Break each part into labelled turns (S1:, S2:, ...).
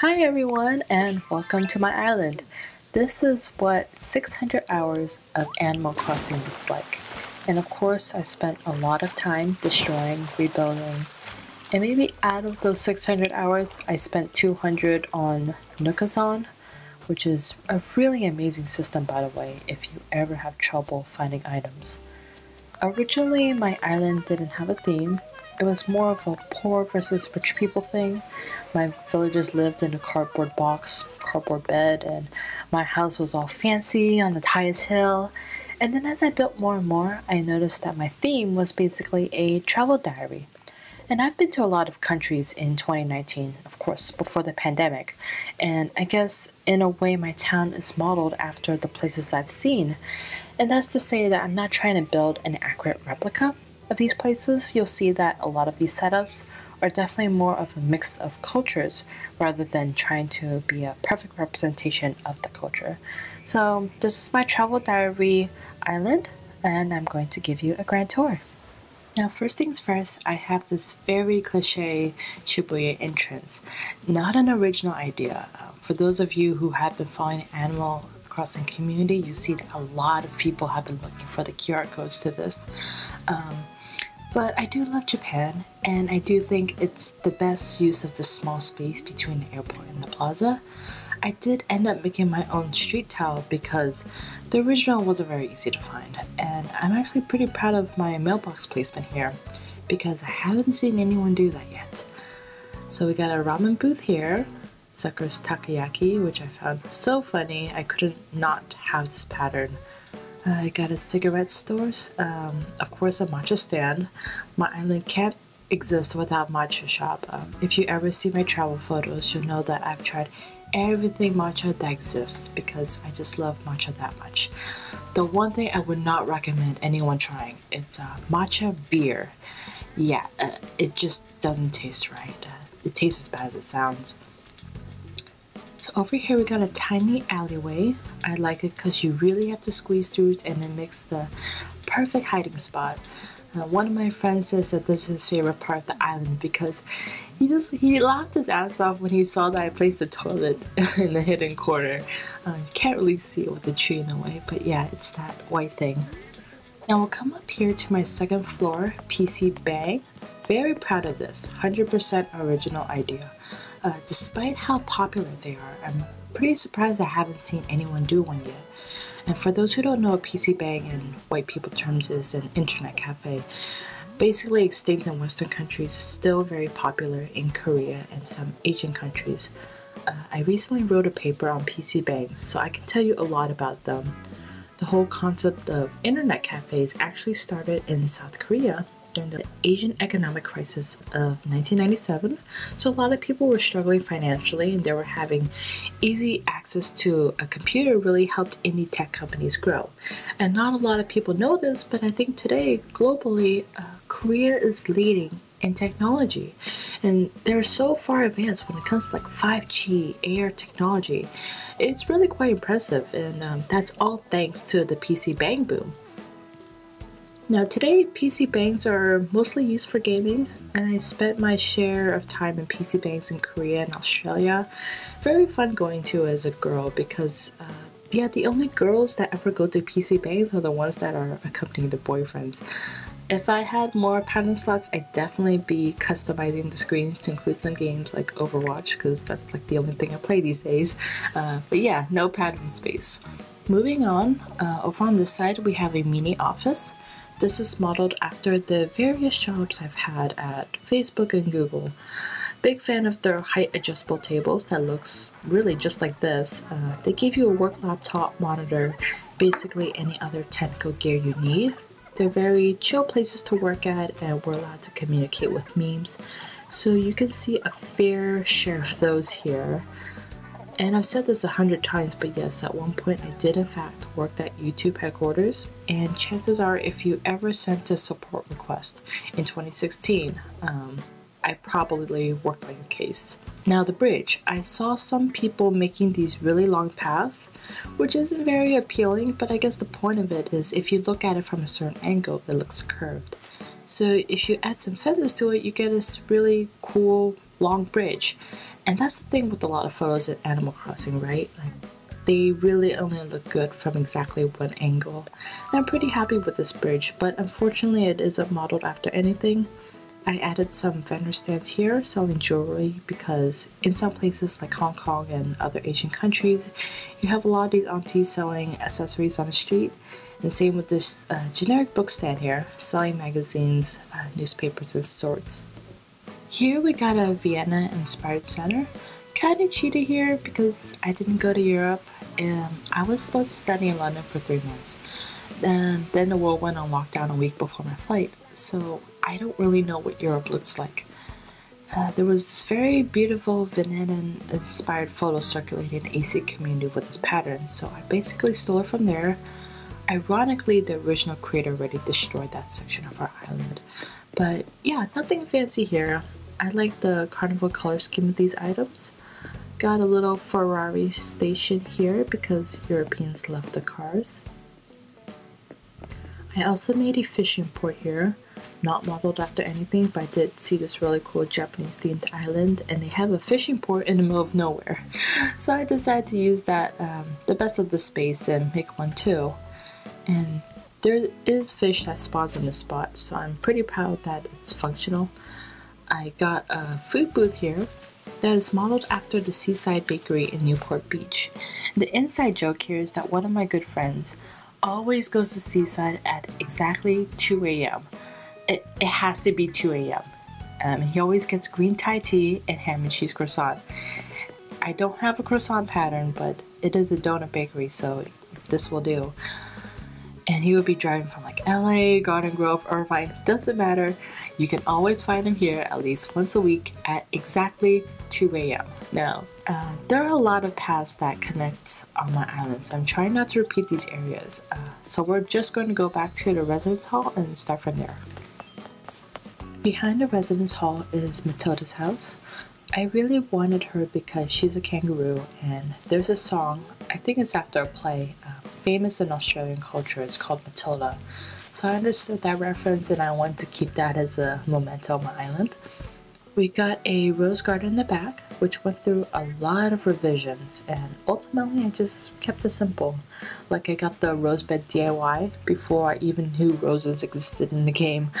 S1: Hi everyone and welcome to my island. This is what 600 hours of Animal Crossing looks like. And of course I spent a lot of time destroying, rebuilding, and maybe out of those 600 hours I spent 200 on Nookazon, which is a really amazing system by the way if you ever have trouble finding items. Originally my island didn't have a theme, it was more of a poor versus rich people thing. My villagers lived in a cardboard box, cardboard bed, and my house was all fancy on the highest hill. And then as I built more and more, I noticed that my theme was basically a travel diary. And I've been to a lot of countries in 2019, of course, before the pandemic. And I guess in a way, my town is modeled after the places I've seen. And that's to say that I'm not trying to build an accurate replica of these places, you'll see that a lot of these setups are definitely more of a mix of cultures rather than trying to be a perfect representation of the culture. So, this is my travel diary island, and I'm going to give you a grand tour. Now, first things first, I have this very cliche Shibuya entrance. Not an original idea. Um, for those of you who have been following Animal Crossing community, you see that a lot of people have been looking for the QR codes to this. Um, but I do love Japan, and I do think it's the best use of the small space between the airport and the plaza. I did end up making my own street towel because the original wasn't very easy to find, and I'm actually pretty proud of my mailbox placement here because I haven't seen anyone do that yet. So we got a ramen booth here, Sucker's Takoyaki, which I found so funny I couldn't not have this pattern I got a cigarette store, um, of course, a matcha stand. My island can't exist without matcha shop. Um, if you ever see my travel photos, you'll know that I've tried everything matcha that exists because I just love matcha that much. The one thing I would not recommend anyone trying it's uh, matcha beer. Yeah, uh, it just doesn't taste right. It tastes as bad as it sounds. So over here we got a tiny alleyway. I like it because you really have to squeeze through it and it makes the perfect hiding spot. Uh, one of my friends says that this is his favorite part of the island because he just he laughed his ass off when he saw that I placed a toilet in the hidden corner. Uh, you can't really see it with the tree in the way, but yeah, it's that white thing. Now we'll come up here to my second floor PC bang. Very proud of this, 100% original idea. Uh, despite how popular they are, I'm pretty surprised I haven't seen anyone do one yet. And for those who don't know, a PC Bang in white people terms is an internet cafe. Basically extinct in Western countries, still very popular in Korea and some Asian countries. Uh, I recently wrote a paper on PC Bangs, so I can tell you a lot about them. The whole concept of internet cafes actually started in South Korea during the Asian economic crisis of 1997. So a lot of people were struggling financially and they were having easy access to a computer really helped indie tech companies grow. And not a lot of people know this, but I think today globally uh, Korea is leading in technology and they're so far advanced when it comes to like 5G, AR technology. It's really quite impressive and um, that's all thanks to the PC bang boom. Now today PC bangs are mostly used for gaming and I spent my share of time in PC bangs in Korea and Australia. Very fun going to as a girl because uh, yeah the only girls that ever go to PC bangs are the ones that are accompanying their boyfriends. If I had more pattern slots, I'd definitely be customizing the screens to include some games like Overwatch because that's like the only thing I play these days. Uh, but yeah, no pattern space. Moving on, uh, over on this side we have a mini office. This is modeled after the various jobs I've had at Facebook and Google. Big fan of their height adjustable tables that looks really just like this. Uh, they give you a work laptop monitor, basically any other technical gear you need. They're very chill places to work at and we're allowed to communicate with memes. So you can see a fair share of those here. And I've said this a hundred times, but yes, at one point I did in fact work at YouTube headquarters. And chances are, if you ever sent a support request in 2016, um, I probably worked on your case. Now, the bridge. I saw some people making these really long paths, which isn't very appealing, but I guess the point of it is if you look at it from a certain angle, it looks curved. So, if you add some fences to it, you get this really cool long bridge And that's the thing with a lot of photos at Animal Crossing, right? Like they really only look good from exactly one angle. And I'm pretty happy with this bridge, but unfortunately it isn't modeled after anything. I added some vendor stands here selling jewelry because in some places like Hong Kong and other Asian countries, you have a lot of these aunties selling accessories on the street. And same with this uh, generic book stand here, selling magazines, uh, newspapers, and sorts. Here we got a Vienna inspired center. Kinda cheated here because I didn't go to Europe and I was supposed to study in London for three months. And then the world went on lockdown a week before my flight, so I don't really know what Europe looks like. Uh, there was this very beautiful Venezuelan inspired photo circulating in AC community with this pattern, so I basically stole it from there. Ironically, the original creator already destroyed that section of our island. But yeah, nothing fancy here. I like the carnival color scheme of these items. Got a little Ferrari station here because Europeans love the cars. I also made a fishing port here not modeled after anything, but I did see this really cool Japanese themed island, and they have a fishing port in the middle of nowhere. So I decided to use that, um, the best of the space, and make one too. And there is fish that spawns in this spot, so I'm pretty proud that it's functional. I got a food booth here that is modeled after the Seaside Bakery in Newport Beach. The inside joke here is that one of my good friends always goes to Seaside at exactly 2 a.m it, it has to be 2 a.m. Um, he always gets green Thai tea and ham and cheese croissant. I don't have a croissant pattern, but it is a donut bakery, so this will do. And he would be driving from like LA, Garden Grove, Irvine, doesn't matter. You can always find him here at least once a week at exactly 2 a.m. Now, uh, there are a lot of paths that connect on my island, so I'm trying not to repeat these areas. Uh, so we're just going to go back to the residence hall and start from there. Behind the residence hall is Matilda's house. I really wanted her because she's a kangaroo, and there's a song, I think it's after a play, uh, famous in Australian culture. It's called Matilda. So I understood that reference, and I wanted to keep that as a memento on my island. We got a rose garden in the back, which went through a lot of revisions, and ultimately I just kept it simple. Like I got the rose bed DIY before I even knew roses existed in the game.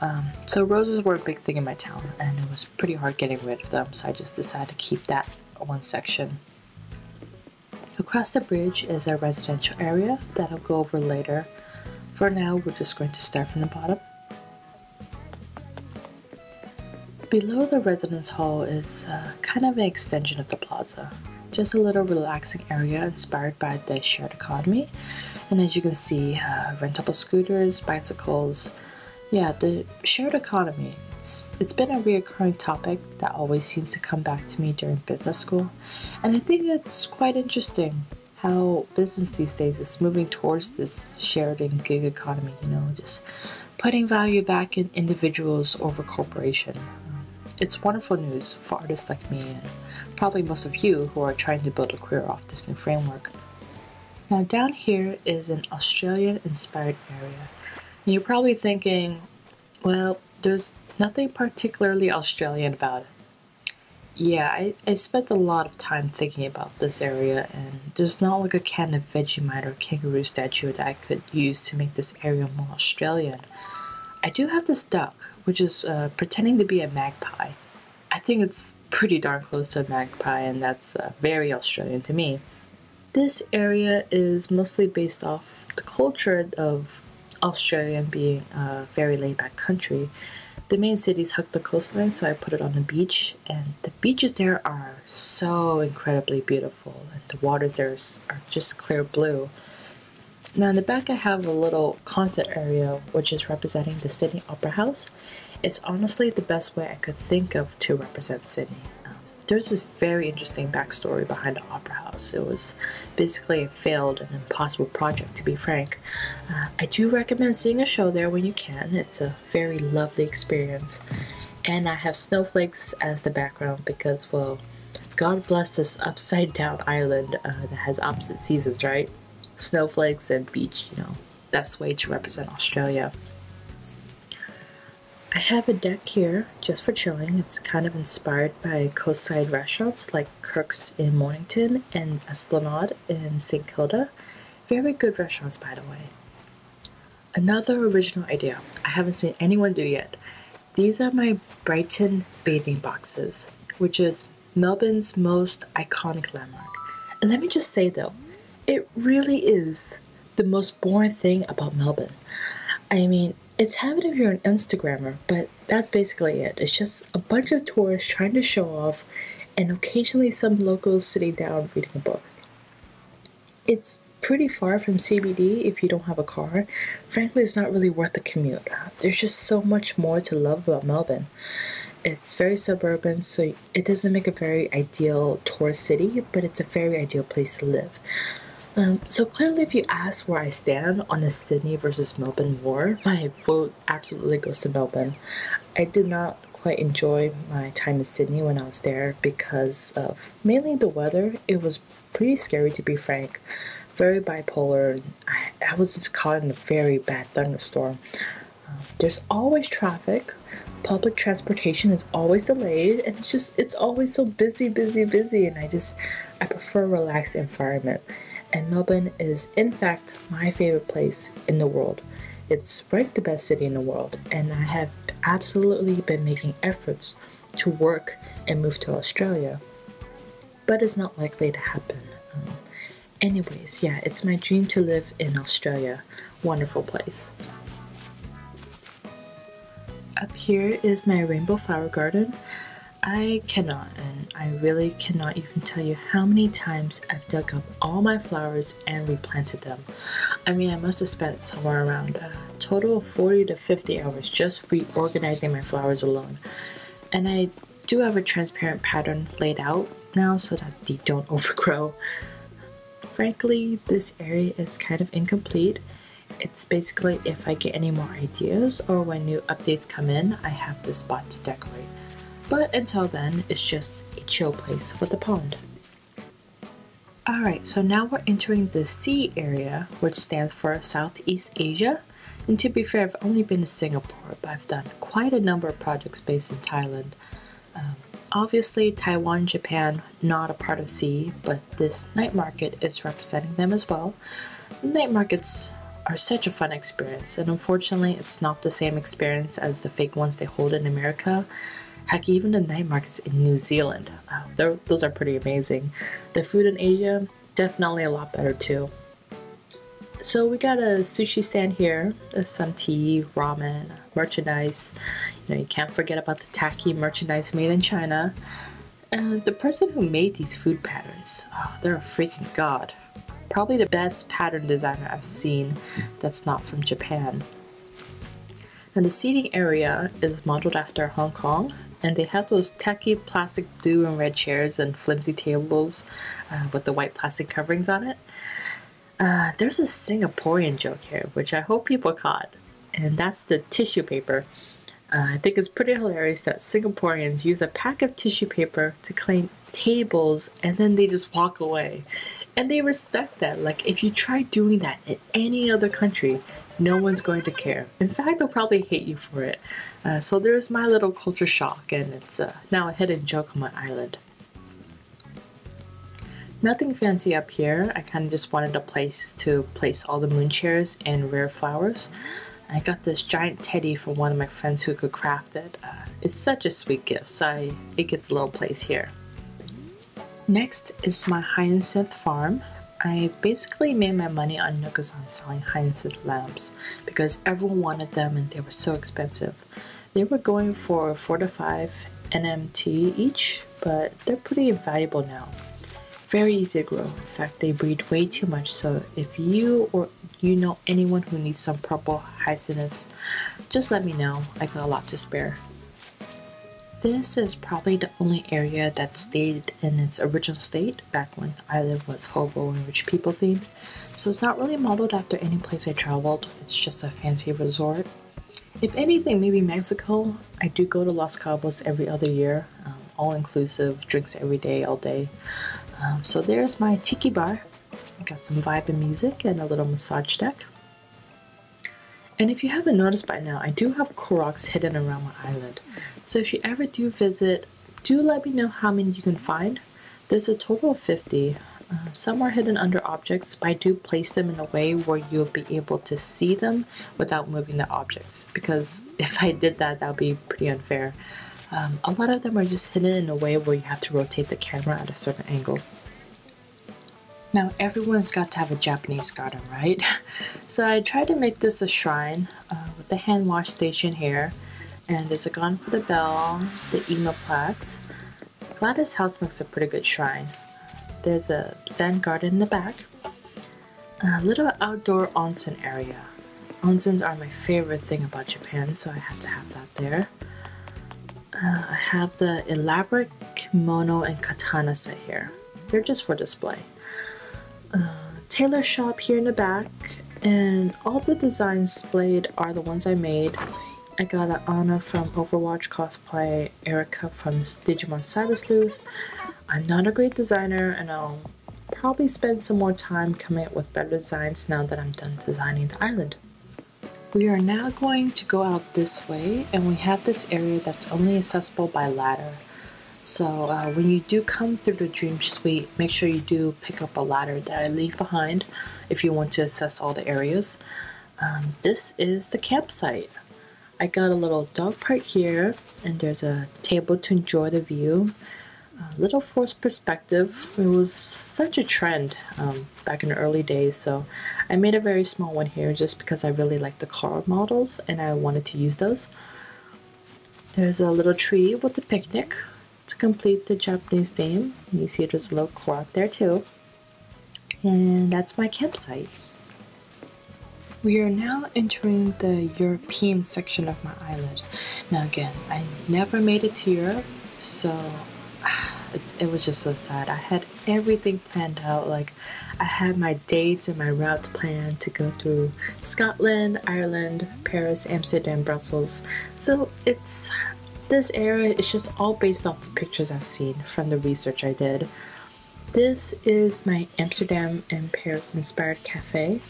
S1: Um, so roses were a big thing in my town, and it was pretty hard getting rid of them, so I just decided to keep that one section. Across the bridge is a residential area that I'll go over later. For now, we're just going to start from the bottom. Below the residence hall is uh, kind of an extension of the plaza. Just a little relaxing area inspired by the shared economy. And as you can see, uh, rentable scooters, bicycles. Yeah, the shared economy. It's, it's been a reoccurring topic that always seems to come back to me during business school. And I think it's quite interesting how business these days is moving towards this shared and gig economy, you know, just putting value back in individuals over corporation. It's wonderful news for artists like me and probably most of you who are trying to build a career off this new framework. Now, down here is an Australian inspired area. And you're probably thinking, well, there's nothing particularly Australian about it. Yeah, I, I spent a lot of time thinking about this area, and there's not like a can of Vegemite or kangaroo statue that I could use to make this area more Australian. I do have this duck, which is uh, pretending to be a magpie. I think it's pretty darn close to a magpie, and that's uh, very Australian to me. This area is mostly based off the culture of Australia and being a very laid back country. The main cities hug the coastline, so I put it on the beach, and the beaches there are so incredibly beautiful, and the waters there are just clear blue. Now in the back I have a little concert area which is representing the Sydney Opera House. It's honestly the best way I could think of to represent Sydney. There's this very interesting backstory behind the Opera House. It was basically a failed and impossible project, to be frank. Uh, I do recommend seeing a show there when you can. It's a very lovely experience. And I have snowflakes as the background because, well, God bless this upside down island uh, that has opposite seasons, right? snowflakes and beach, you know, best way to represent Australia. I have a deck here just for chilling. It's kind of inspired by coastside restaurants like Kirk's in Mornington and Esplanade in St. Kilda. Very good restaurants, by the way. Another original idea I haven't seen anyone do yet. These are my Brighton bathing boxes, which is Melbourne's most iconic landmark. And let me just say though, it really is the most boring thing about Melbourne. I mean, it's habit if you're an Instagrammer, but that's basically it. It's just a bunch of tourists trying to show off, and occasionally some locals sitting down reading a book. It's pretty far from CBD if you don't have a car. Frankly, it's not really worth the commute. There's just so much more to love about Melbourne. It's very suburban, so it doesn't make a very ideal tourist city, but it's a very ideal place to live. Um, so clearly, if you ask where I stand on the Sydney versus Melbourne war, my vote absolutely goes to Melbourne. I did not quite enjoy my time in Sydney when I was there because of mainly the weather. It was pretty scary to be frank, very bipolar. I, I was just caught in a very bad thunderstorm. Um, there's always traffic. Public transportation is always delayed, and it's just it's always so busy, busy, busy. And I just I prefer a relaxed environment and Melbourne is, in fact, my favorite place in the world. It's ranked the best city in the world, and I have absolutely been making efforts to work and move to Australia, but it's not likely to happen. Um, anyways, yeah, it's my dream to live in Australia. Wonderful place. Up here is my rainbow flower garden. I cannot, and I really cannot even tell you how many times I've dug up all my flowers and replanted them. I mean, I must have spent somewhere around a total of 40 to 50 hours just reorganizing my flowers alone. And I do have a transparent pattern laid out now so that they don't overgrow. Frankly, this area is kind of incomplete. It's basically if I get any more ideas or when new updates come in, I have this spot to decorate. But until then, it's just a chill place with a pond. Alright, so now we're entering the SEA area, which stands for Southeast Asia. And to be fair, I've only been to Singapore, but I've done quite a number of projects based in Thailand. Um, obviously, Taiwan, Japan, not a part of SEA, but this night market is representing them as well. Night markets are such a fun experience, and unfortunately, it's not the same experience as the fake ones they hold in America. Heck, even the night markets in New Zealand, uh, those are pretty amazing. The food in Asia, definitely a lot better too. So we got a sushi stand here, some tea, ramen, merchandise. You know, you can't forget about the tacky merchandise made in China. And the person who made these food patterns, oh, they're a freaking god. Probably the best pattern designer I've seen that's not from Japan. And the seating area is modeled after Hong Kong, and they have those tacky plastic blue and red chairs and flimsy tables uh, with the white plastic coverings on it. Uh, there's a Singaporean joke here, which I hope people caught, and that's the tissue paper. Uh, I think it's pretty hilarious that Singaporeans use a pack of tissue paper to claim tables and then they just walk away. And they respect that. Like, if you try doing that in any other country, no one's going to care. In fact, they'll probably hate you for it. Uh, so there's my little culture shock, and it's uh, now a hidden joke on my island. Nothing fancy up here. I kind of just wanted a place to place all the moon chairs and rare flowers. I got this giant teddy from one of my friends who could craft it. Uh, it's such a sweet gift, so I, it gets a little place here. Next is my hyacinth farm. I basically made my money on Nookazon selling hyacinth lamps because everyone wanted them and they were so expensive. They were going for 4 to 5 NMT each, but they're pretty valuable now. Very easy to grow. In fact, they breed way too much, so if you or you know anyone who needs some purple hyacinths, just let me know. I got a lot to spare. This is probably the only area that stayed in its original state back when the Island was hobo and rich people themed. So it's not really modeled after any place I traveled, it's just a fancy resort. If anything, maybe Mexico. I do go to Los Cabos every other year, um, all inclusive, drinks every day, all day. Um, so there's my tiki bar. I got some vibe and music and a little massage deck. And if you haven't noticed by now, I do have Koroks hidden around my island. So if you ever do visit, do let me know how many you can find. There's a total of 50. Uh, some are hidden under objects, but I do place them in a way where you'll be able to see them without moving the objects. Because if I did that, that would be pretty unfair. Um, a lot of them are just hidden in a way where you have to rotate the camera at a certain angle. Now everyone's got to have a Japanese garden, right? So I tried to make this a shrine uh, with the hand wash station here. And there's a gun for the bell, the ema plaques. Gladys House makes a pretty good shrine. There's a Zen garden in the back. A little outdoor onsen area. Onsens are my favorite thing about Japan, so I had to have that there. Uh, I have the elaborate kimono and katana set here. They're just for display. Uh, tailor shop here in the back, and all the designs displayed are the ones I made. I got an Ana from Overwatch cosplay, Erica from Digimon Cyber Sleuth. I'm not a great designer, and I'll probably spend some more time coming up with better designs now that I'm done designing the island. We are now going to go out this way and we have this area that's only accessible by ladder. So uh, when you do come through the Dream Suite, make sure you do pick up a ladder that I leave behind if you want to assess all the areas. Um, this is the campsite. I got a little dog park here and there's a table to enjoy the view a little forced perspective. It was such a trend um, back in the early days, so I made a very small one here just because I really like the car models and I wanted to use those. There's a little tree with a picnic to complete the Japanese theme. You see there's a little clock there too. And that's my campsite. We are now entering the European section of my island. Now again, I never made it to Europe, so it was just so sad. I had everything planned out. Like, I had my dates and my routes planned to go through Scotland, Ireland, Paris, Amsterdam, Brussels. So it's this area is just all based off the pictures I've seen from the research I did. This is my Amsterdam and Paris inspired cafe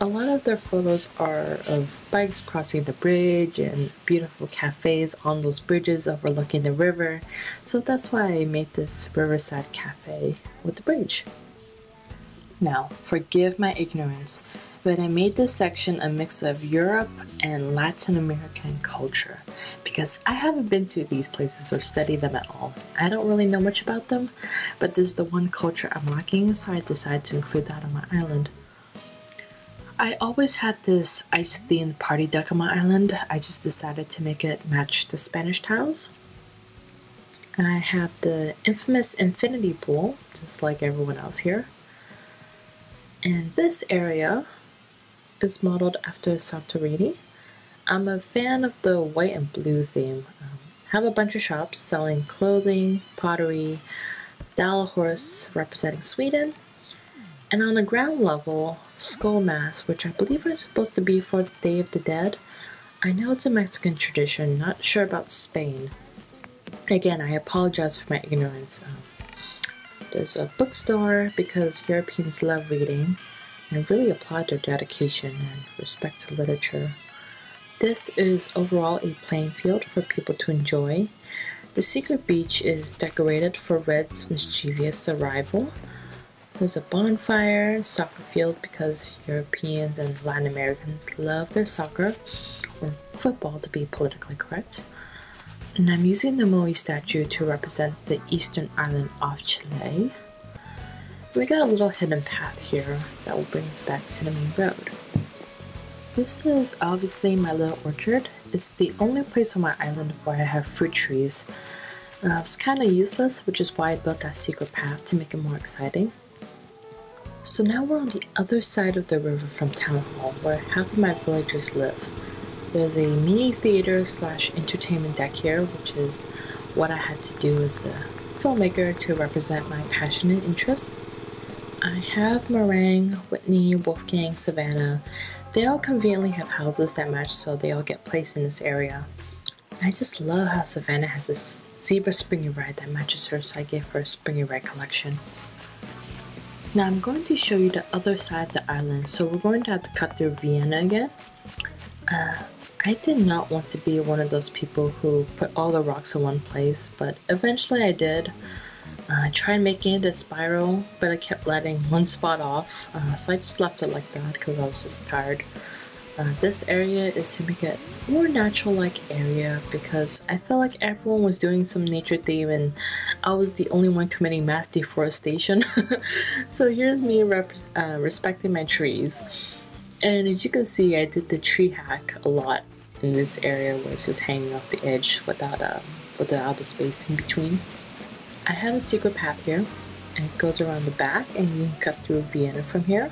S1: a lot of their photos are of bikes crossing the bridge and beautiful cafes on those bridges overlooking the river. So that's why I made this riverside cafe with the bridge. Now, forgive my ignorance, but I made this section a mix of Europe and Latin American culture because I haven't been to these places or studied them at all. I don't really know much about them, but this is the one culture I'm lacking, so I decided to include that on my island. I always had this ice themed party deck on my island. I just decided to make it match the Spanish tiles. I have the infamous infinity pool, just like everyone else here. And this area is modeled after Santorini. I'm a fan of the white and blue theme. Um, have a bunch of shops selling clothing, pottery, Dala horses representing Sweden, and on the ground level, skull mass, which I believe are supposed to be for the Day of the Dead. I know it's a Mexican tradition, not sure about Spain. Again, I apologize for my ignorance. Um, there's a bookstore because Europeans love reading and really applaud their dedication and respect to literature. This is overall a playing field for people to enjoy. The secret beach is decorated for Red's mischievous arrival there's a bonfire, soccer field because Europeans and Latin Americans love their soccer, or football to be politically correct. And I'm using the Moai statue to represent the Easter Island of Chile. We got a little hidden path here that will bring us back to the main road. This is obviously my little orchard. It's the only place on my island where I have fruit trees. Uh, it's kind of useless, which is why I built that secret path to make it more exciting. So now we're on the other side of the river from Town Hall, where half of my villagers live. There's a mini theater slash entertainment deck here, which is what I had to do as a filmmaker to represent my passion and interests. I have Merengue, Whitney, Wolfgang, Savannah. They all conveniently have houses that match, so they all get placed in this area. I just love how Savannah has this zebra springy ride that matches her, so I gave her a springy ride collection. Now I'm going to show you the other side of the island, so we're going to have to cut through Vienna again. Uh, I did not want to be one of those people who put all the rocks in one place, but eventually I did. Uh, I tried making it a spiral, but I kept letting one spot off, uh, so I just left it like that because I was just tired. Uh, this area is to make it more natural-like area because I felt like everyone was doing some nature theme and I was the only one committing mass deforestation. so here's me uh, respecting my trees. And as you can see, I did the tree hack a lot in this area where it's just hanging off the edge without, um, without the space in between. I have a secret path here and it goes around the back and you can cut through Vienna from here.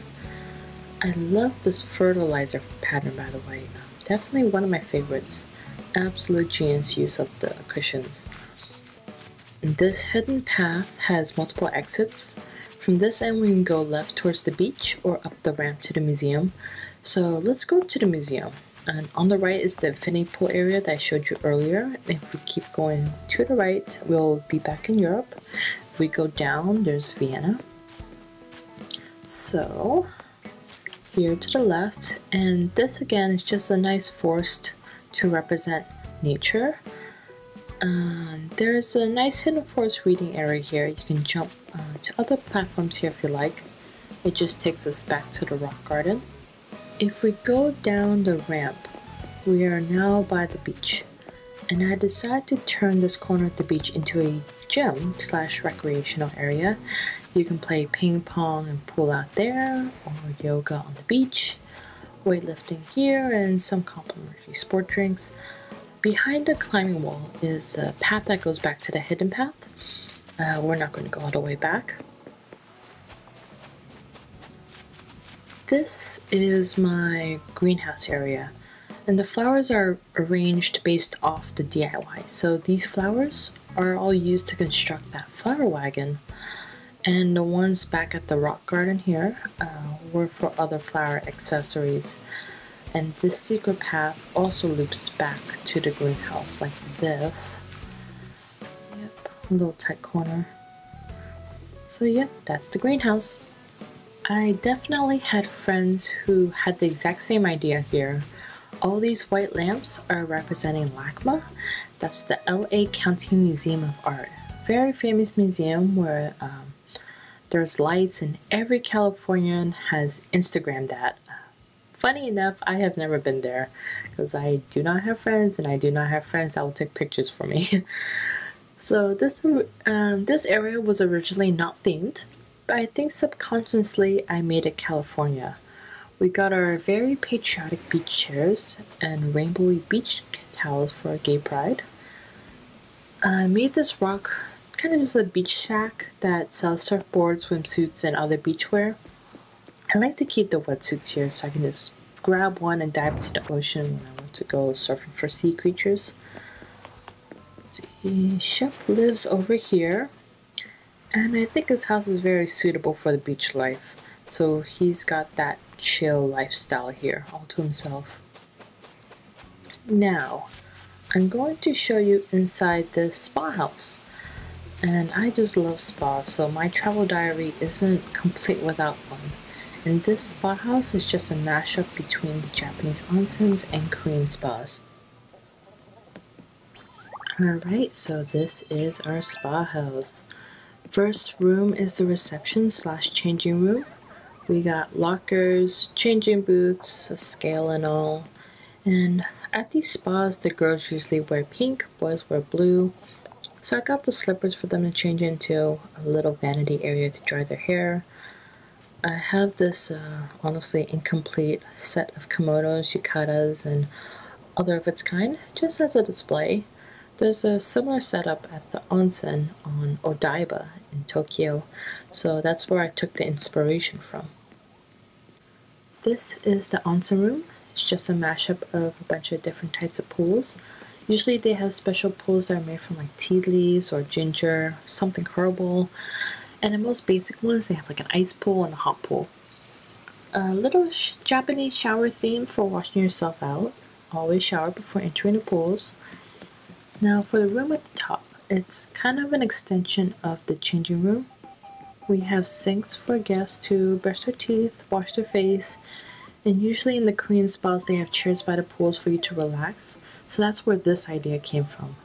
S1: I love this fertilizer pattern by the way. Definitely one of my favorites. Absolute genius use of the cushions. This hidden path has multiple exits. From this end we can go left towards the beach or up the ramp to the museum. So let's go to the museum. And on the right is the infinity pool area that I showed you earlier. If we keep going to the right, we'll be back in Europe. If we go down, there's Vienna. So here to the left and this again is just a nice forest to represent nature uh, there's a nice hidden forest reading area here you can jump uh, to other platforms here if you like it just takes us back to the rock garden if we go down the ramp we are now by the beach and I decided to turn this corner of the beach into a gym slash recreational area you can play ping pong and pool out there, or yoga on the beach, weightlifting here, and some complimentary sport drinks. Behind the climbing wall is a path that goes back to the hidden path. Uh, we're not going to go all the way back. This is my greenhouse area and the flowers are arranged based off the DIY. So these flowers are all used to construct that flower wagon and the ones back at the rock garden here uh, were for other flower accessories. And this secret path also loops back to the greenhouse like this. Yep, a little tight corner. So yep, that's the greenhouse. I definitely had friends who had the exact same idea here. All these white lamps are representing LACMA. That's the LA County Museum of Art. Very famous museum where um, there's lights, and every Californian has Instagrammed that. Funny enough, I have never been there because I do not have friends, and I do not have friends that will take pictures for me. so this um, this area was originally not themed, I think subconsciously I made it California. We got our very patriotic beach chairs and rainbowy beach towels for our gay pride. I made this rock kind of just a beach shack that sells surfboards, swimsuits, and other beachwear. I like to keep the wetsuits here so I can just grab one and dive into the ocean when I want to go surfing for sea creatures. see, Shep lives over here, and I think his house is very suitable for the beach life. So he's got that chill lifestyle here all to himself. Now, I'm going to show you inside the spa house and I just love spas, so my travel diary isn't complete without one. And this spa house is just a mashup between the Japanese onsens and Korean spas. Alright, so this is our spa house. First room is the reception slash changing room. We got lockers, changing booths, a scale and all. And at these spas, the girls usually wear pink, boys wear blue, so I got the slippers for them to change into a little vanity area to dry their hair. I have this uh, honestly incomplete set of kimonos, yukatas, and other of its kind just as a display. There's a similar setup at the onsen on Odaiba in Tokyo, so that's where I took the inspiration from. This is the onsen room. It's just a mashup of a bunch of different types of pools. Usually they have special pools that are made from like tea leaves or ginger, something herbal. And the most basic ones, they have like an ice pool and a hot pool. A little sh Japanese shower theme for washing yourself out. Always shower before entering the pools. Now for the room at the top, it's kind of an extension of the changing room. We have sinks for guests to brush their teeth, wash their face, And usually in the Korean spas, they have chairs by the pools for you to relax. So that's where this idea came from.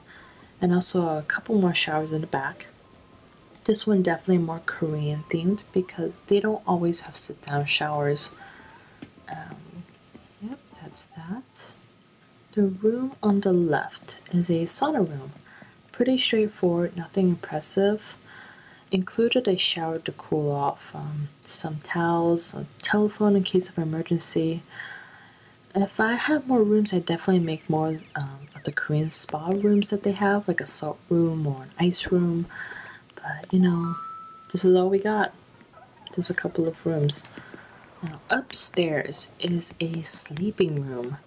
S1: And also a couple more showers in the back. This one definitely more Korean themed because they don't always have sit down showers. Um, yep, that's that. The room on the left is a sauna room. Pretty straightforward, nothing impressive. Included a shower to cool off, um, some towels, a telephone in case of emergency. If I had more rooms, I'd definitely make more um, of the Korean spa rooms that they have, like a salt room or an ice room. But you know, this is all we got. Just a couple of rooms. Now, upstairs is a sleeping room.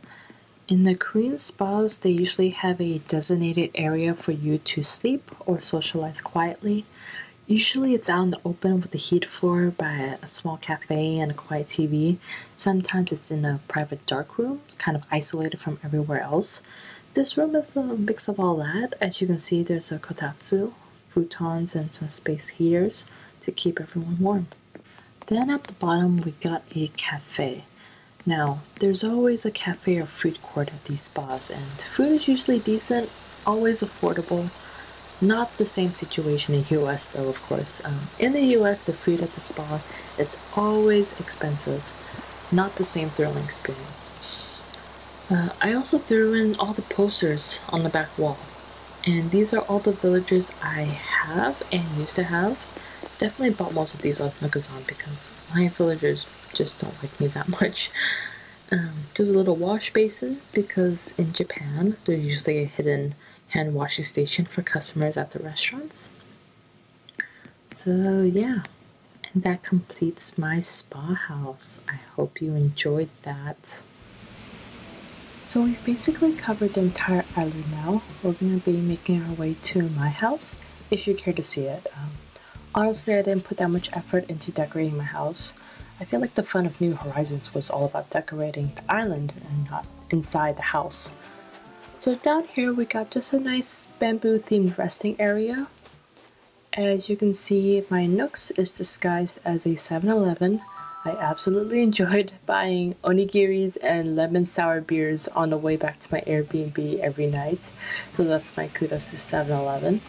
S1: In the Korean spas, they usually have a designated area for you to sleep or socialize quietly. Usually it's out in the open with the heat floor by a small cafe and a quiet TV. Sometimes it's in a private dark room, kind of isolated from everywhere else. This room is a mix of all that. As you can see, there's a kotatsu, futons, and some space heaters to keep everyone warm. Then at the bottom, we got a cafe. Now, there's always a cafe or food court at these spas, and food is usually decent, always affordable not the same situation in US though, of course. Um, in the US, the food at the spa, it's always expensive. Not the same thrilling experience. Uh, I also threw in all the posters on the back wall. And these are all the villagers I have and used to have. Definitely bought most of these off Nookazon because my villagers just don't like me that much. Um, a little wash basin because in Japan, there's usually a hidden hand washing station for customers at the restaurants. So, yeah, and that completes my spa house. I hope you enjoyed that. So, we've basically covered the entire island now. We're going to be making our way to my house if you care to see it. Um, honestly, I didn't put that much effort into decorating my house. I feel like the fun of New Horizons was all about decorating the island and not inside the house. So down here we got just a nice bamboo themed resting area. As you can see, my Nooks is disguised as a 7-Eleven. I absolutely enjoyed buying onigiris and lemon sour beers on the way back to my Airbnb every night. So that's my kudos to 7-Eleven.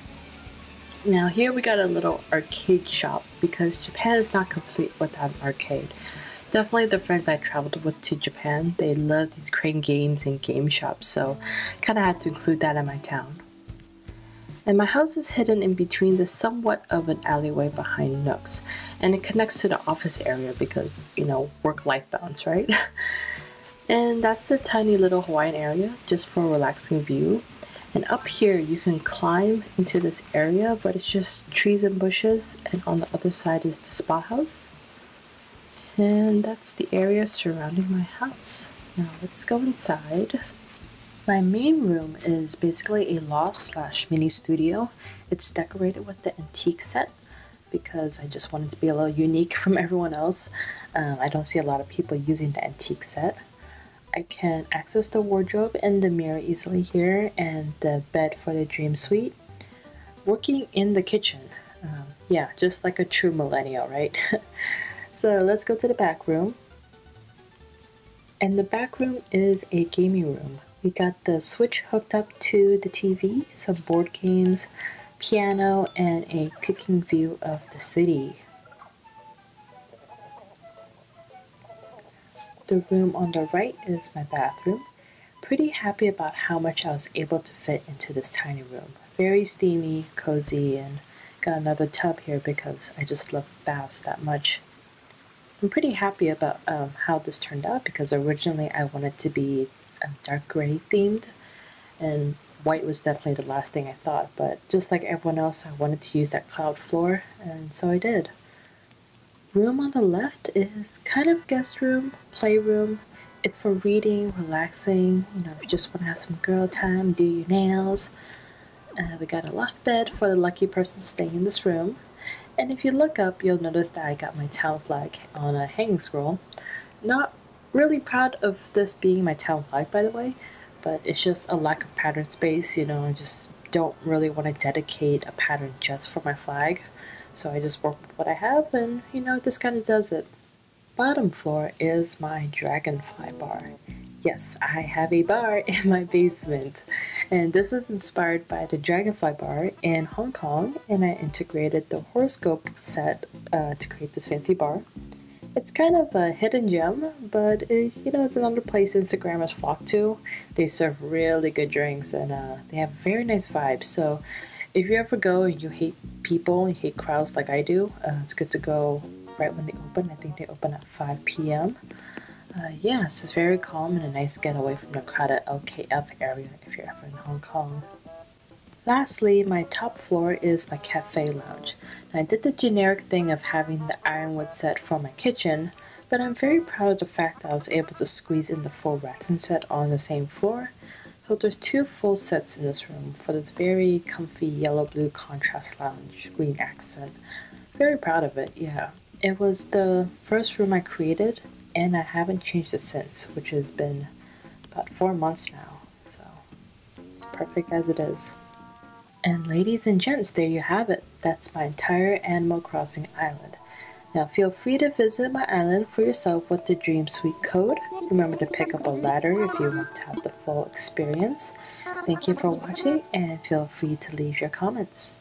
S1: Now here we got a little arcade shop because Japan is not complete without an arcade definitely the friends I traveled with to Japan, they love these crane games and game shops, so kind of had to include that in my town. And my house is hidden in between the somewhat of an alleyway behind Nooks, and it connects to the office area because, you know, work life balance, right? and that's the tiny little Hawaiian area just for a relaxing view. And up here, you can climb into this area, but it's just trees and bushes, and on the other side is the spa house. And that's the area surrounding my house. Now let's go inside. My main room is basically a loft slash mini studio. It's decorated with the antique set because I just wanted to be a little unique from everyone else. Um, I don't see a lot of people using the antique set. I can access the wardrobe and the mirror easily here and the bed for the dream suite. Working in the kitchen. Um, yeah, just like a true millennial, right? So let's go to the back room. And the back room is a gaming room. We got the Switch hooked up to the TV, some board games, piano, and a cooking view of the city. The room on the right is my bathroom. Pretty happy about how much I was able to fit into this tiny room. Very steamy, cozy, and got another tub here because I just love baths that much. I'm pretty happy about um, how this turned out because originally I wanted to be dark gray themed and white was definitely the last thing I thought but just like everyone else I wanted to use that cloud floor and so I did. Room on the left is kind of guest room, playroom. It's for reading, relaxing, you know, if you just want to have some girl time, do your nails. Uh, we got a loft bed for the lucky person staying in this room. And if you look up, you'll notice that I got my town flag on a hanging scroll. Not really proud of this being my town flag, by the way, but it's just a lack of pattern space, you know, I just don't really want to dedicate a pattern just for my flag. So I just work with what I have, and you know, this kind of does it. bottom floor is my dragonfly bar. Yes, I have a bar in my basement. And this is inspired by the Dragonfly bar in Hong Kong, and I integrated the horoscope set uh, to create this fancy bar. It's kind of a hidden gem, but it, you know it's another place Instagrammers flock to. They serve really good drinks and uh, they have very nice vibes. So if you ever go and you hate people, you hate crowds like I do, uh, it's good to go right when they open. I think they open at 5 p.m. Uh, yes, it's very calm and a nice getaway from the crowded LKF area if you're ever in Hong Kong. Lastly, my top floor is my cafe lounge. Now, I did the generic thing of having the ironwood set for my kitchen, but I'm very proud of the fact that I was able to squeeze in the full rattan set on the same floor. So there's two full sets in this room for this very comfy yellow-blue contrast lounge, green accent. Very proud of it, yeah. It was the first room I created, and I haven't changed it since, which has been about four months now. So it's perfect as it is. And ladies and gents, there you have it. That's my entire Animal Crossing island. Now feel free to visit my island for yourself with the Dream Suite code. Remember to pick up a ladder if you want to have the full experience. Thank you for watching and feel free to leave your comments.